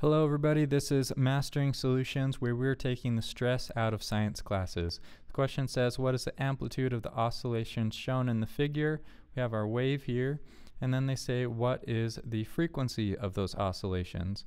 Hello, everybody. This is Mastering Solutions, where we're taking the stress out of science classes. The question says, What is the amplitude of the oscillations shown in the figure? We have our wave here, and then they say, What is the frequency of those oscillations?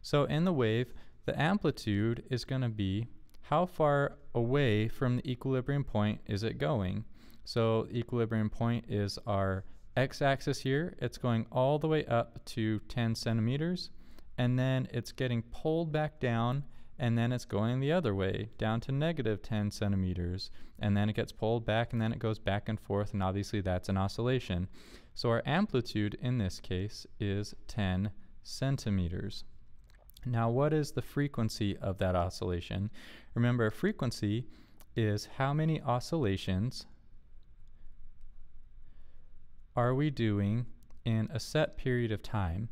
So, in the wave, the amplitude is going to be how far away from the equilibrium point is it going? So, equilibrium point is our x axis here. It's going all the way up to 10 centimeters and then it's getting pulled back down and then it's going the other way down to negative 10 centimeters and then it gets pulled back and then it goes back and forth and obviously that's an oscillation. So our amplitude in this case is 10 centimeters. Now what is the frequency of that oscillation? Remember frequency is how many oscillations are we doing in a set period of time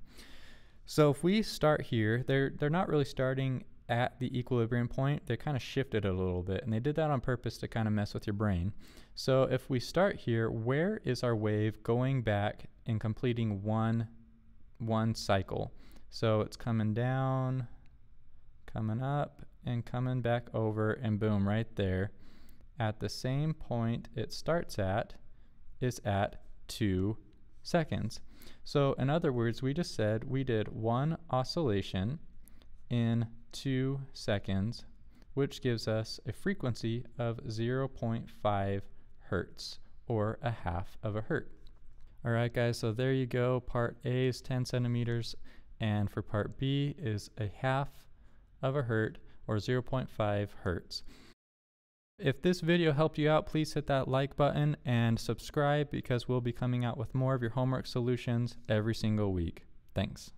so if we start here, they're, they're not really starting at the equilibrium point. They kind of shifted a little bit, and they did that on purpose to kind of mess with your brain. So if we start here, where is our wave going back and completing one, one cycle? So it's coming down, coming up, and coming back over, and boom, right there. At the same point it starts at is at 2 seconds. So in other words, we just said we did one oscillation in two seconds, which gives us a frequency of 0.5 hertz, or a half of a hertz. All right, guys, so there you go. Part A is 10 centimeters, and for part B is a half of a hertz, or 0.5 hertz. If this video helped you out, please hit that like button and subscribe because we'll be coming out with more of your homework solutions every single week. Thanks.